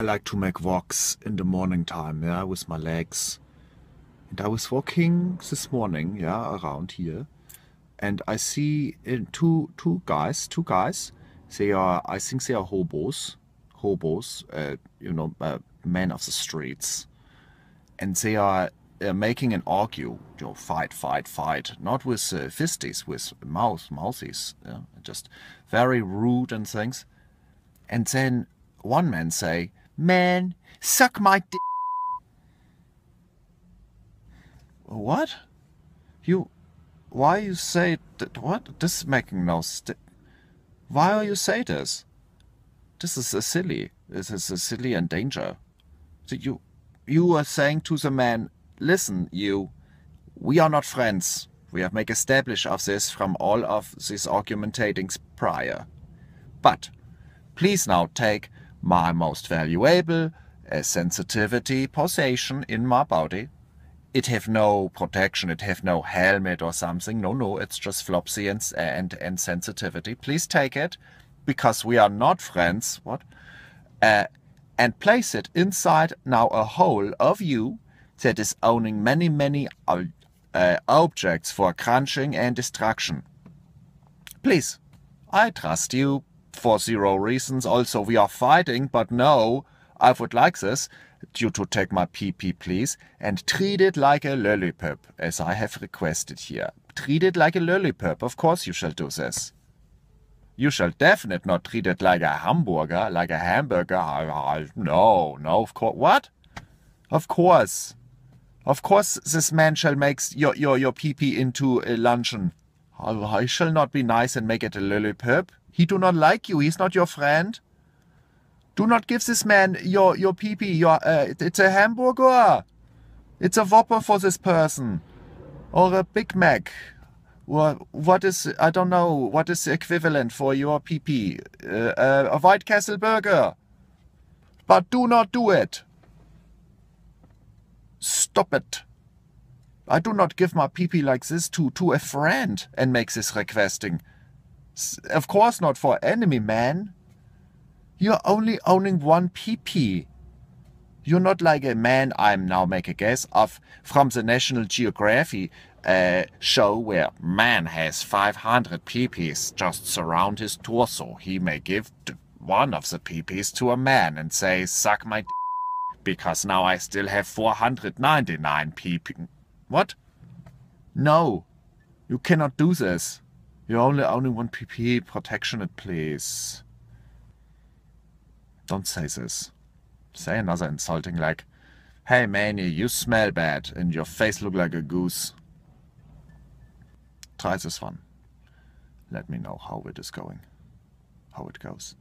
I like to make walks in the morning time, yeah, with my legs. And I was walking this morning, yeah, around here, and I see uh, two two guys, two guys. They are, I think, they are hobos, hobos, uh, you know, uh, men of the streets, and they are uh, making an argue, you know, fight, fight, fight, not with uh, fisties, with mouth, mouthies, yeah, just very rude and things. And then one man say, "Man, suck my dick." What? You? Why you say that? What? This is making no. St- why are you say this? This is a silly. This is a silly and danger. You, you are saying to the man, listen, you, we are not friends. We have make established of this from all of these argumentatings prior. But please now take my most valuable uh, sensitivity possession in my body. It have no protection, it have no helmet or something. No, no, it's just flopsy and, and, and sensitivity. Please take it because we are not friends. What? Uh, and place it inside now a hole of you that is owning many, many uh, uh, objects for crunching and destruction. Please, I trust you for zero reasons. Also, we are fighting, but no, I would like this, you to take my PP, please, and treat it like a lollipop, as I have requested here. Treat it like a lollipop. Of course you shall do this. You shall definitely not treat it like a hamburger, like a hamburger. No, no, of course. What? Of course. Of course this man shall make your, your, your pee-pee into a luncheon. I shall not be nice and make it a lollipop. He do not like you. He's not your friend. Do not give this man your, your pee-pee. Your, uh, it's a hamburger. It's a Whopper for this person. Or a Big Mac. Or what is, I don't know, what is the equivalent for your pee-pee? Uh, uh, a White Castle burger. But do not do it. Stop it. I do not give my pee-pee like this to, to a friend and make this requesting. Of course not for enemy, man. You're only owning one pee-pee. You're not like a man, I'm now make a guess, of from the National Geography uh, show where man has 500 pee-pees just surround his torso. He may give one of the pee-pees to a man and say, suck my because now I still have 499 PP. What? No, you cannot do this. You only only want PP protection it, please. Don't say this. Say another insulting like, Hey Manny, you smell bad and your face look like a goose. Try this one. Let me know how it is going. How it goes.